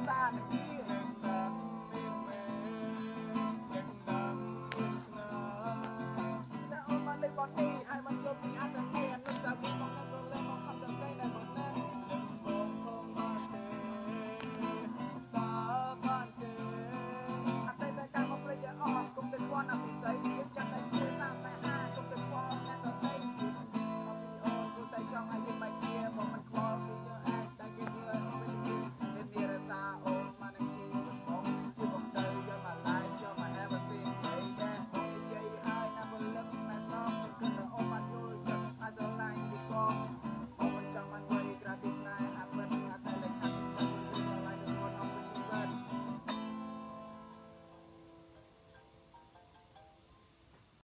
outside.